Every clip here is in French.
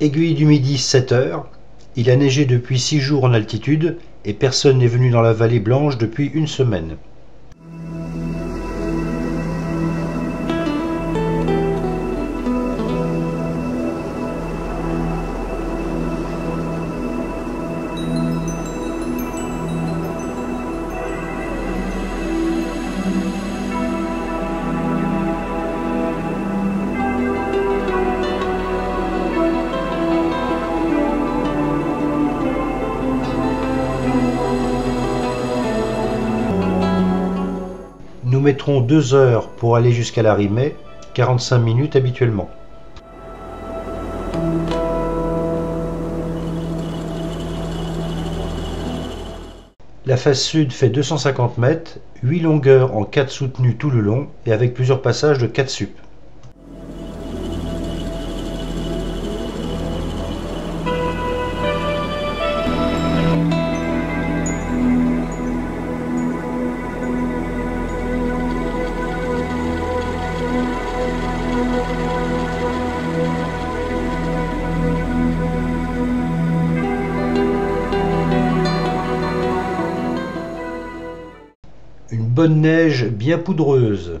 Aiguille du Midi 7 heures. Il a neigé depuis 6 jours en altitude et personne n'est venu dans la vallée blanche depuis une semaine. Mettrons 2 heures pour aller jusqu'à la Rimée, 45 minutes habituellement. La face sud fait 250 mètres, 8 longueurs en 4 soutenues tout le long et avec plusieurs passages de 4 sup. Une bonne neige bien poudreuse.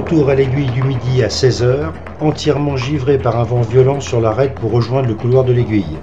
retour à l'aiguille du midi à 16h, entièrement givré par un vent violent sur l'arête pour rejoindre le couloir de l'aiguille.